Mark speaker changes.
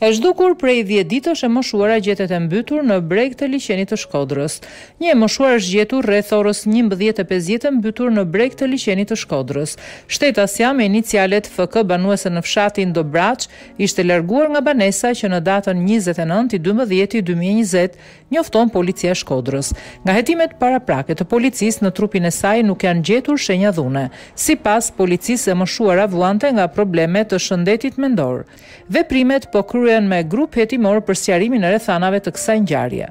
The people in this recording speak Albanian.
Speaker 1: E zhdukur prej 10 ditësh e moshuara gjendet e mbytur në breg të liqenit të Shkodrës. Një e moshuar është gjetur rreth orës 11:50 e mbytur në breg të liqenit të Shkodrës. Shtetasja me inicialet FK banuese në fshatin Dobraç ishte larguar nga banesa që në datën 29 i 12 i 2020 njofton Policia e Shkodrës. Nga hetimet paraprake të policisë, në trupin e saj nuk janë gjetur shenja dhune. Sipas policisë e moshuara vuante nga probleme të shëndetit mendor. Veprimet po kryhen me grup hetimor për sqarimin e rrethanave të kësaj ngjarje.